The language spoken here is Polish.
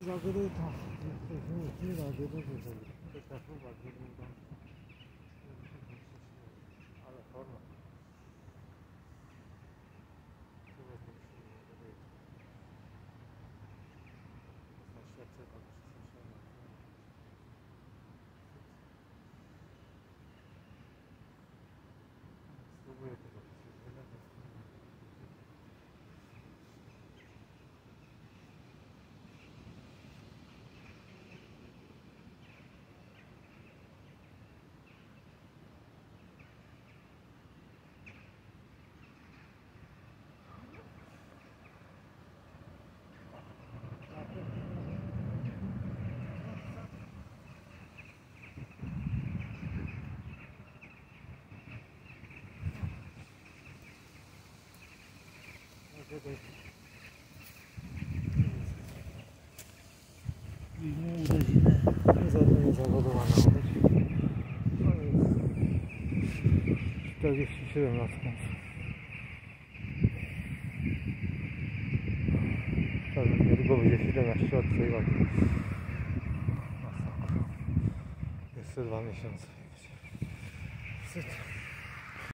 자그를 다 지나가게 되면서 계속 만듭니다. Thank you. Nie urodziny. Zadanie zawodowane. No jest 47 lat. Pewnie niedługo będzie 17 lat tej wagi. Masakra. Jeszcze dwa miesiące. Wstyd.